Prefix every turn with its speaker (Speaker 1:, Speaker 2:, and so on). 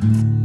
Speaker 1: you